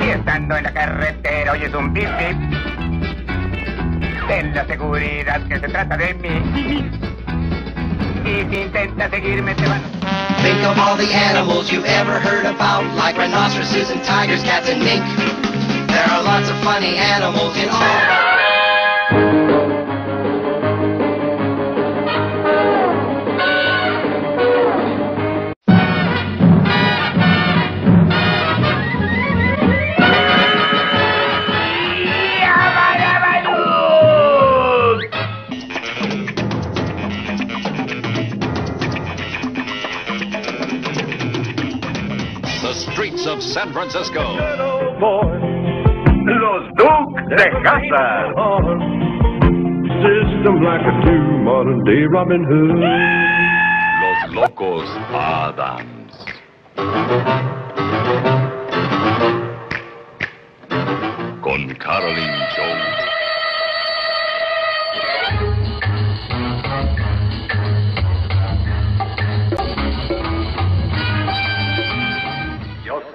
Y estando en la carretera oyes un bip bip. Ten la seguridad que se trata de mí. Y si intentas seguirme te van... Think of all the animals you've ever heard about, like rhinoceroses and tigers, cats and mink. There are lots of funny animals in all. Of San Francisco. Los Dukes de Casa. System like a two modern day Robin Hood. Los Locos Adams. Con Caroline Jones.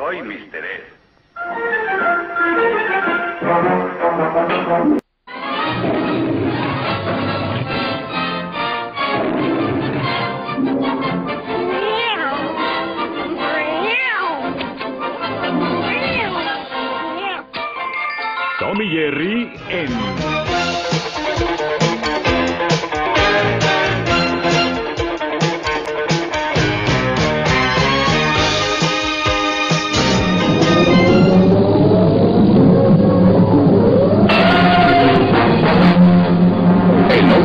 Soy Mr. S. Tommy Jerry en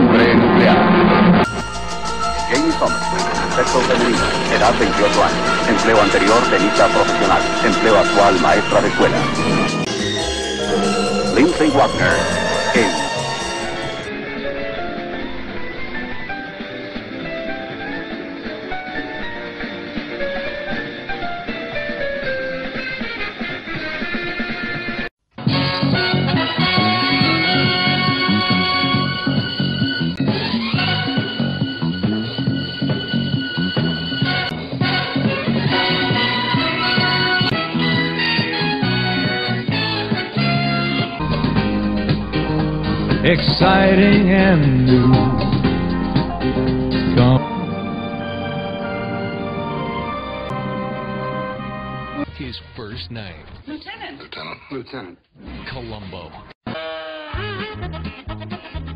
hombre nuclear. James Thomas, sexo femenino, edad 28 años, empleo anterior tenista profesional, empleo actual maestra de escuela. Lindsay Wagner, en exciting and new. Come. His first name, Lieutenant. Lieutenant. Lieutenant. Columbo.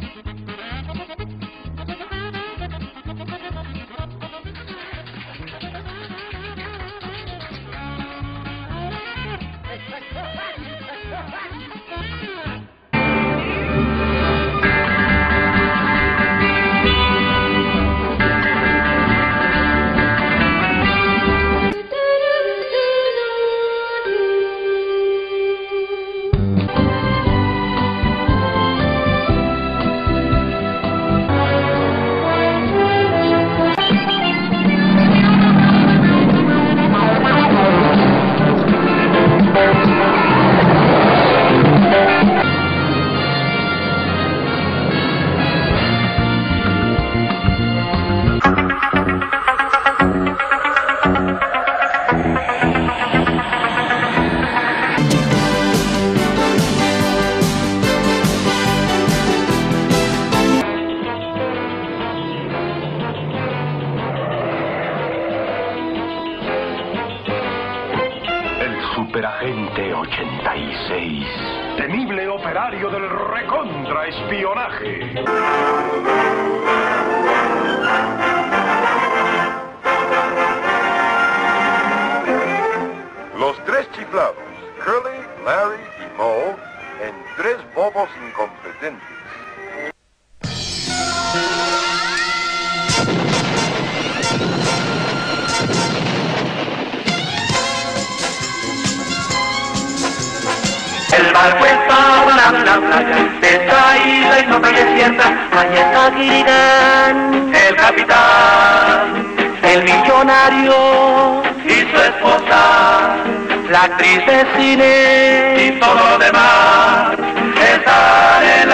superagente 86. Temible operario del recontraespionaje. Los tres chiflados, Curly, Larry y Moe, en tres bobos incompetentes. Barco estaba en la playa, distraída y no desierta, allá está Gilligan, el capitán, el millonario y su esposa, la actriz de cine y todo lo demás, están en